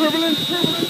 Privilege, privilege.